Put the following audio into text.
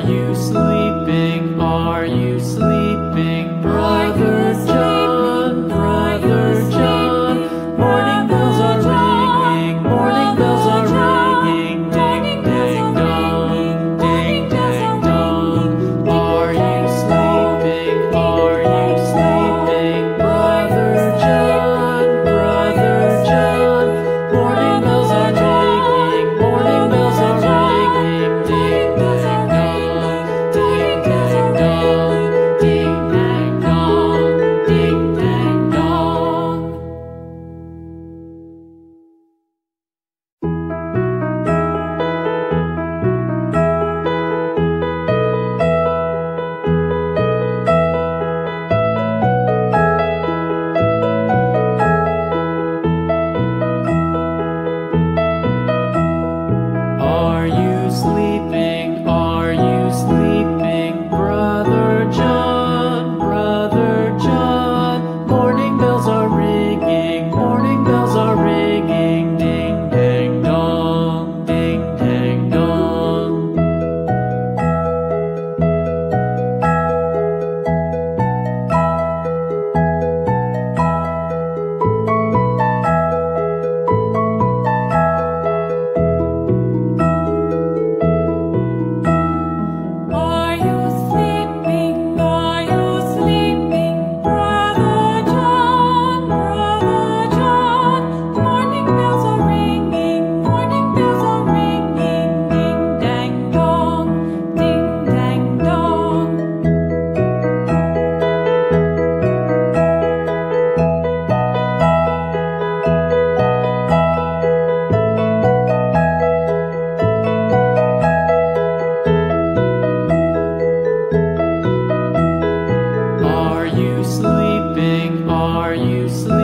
Are you sleeping? Are you? sleep.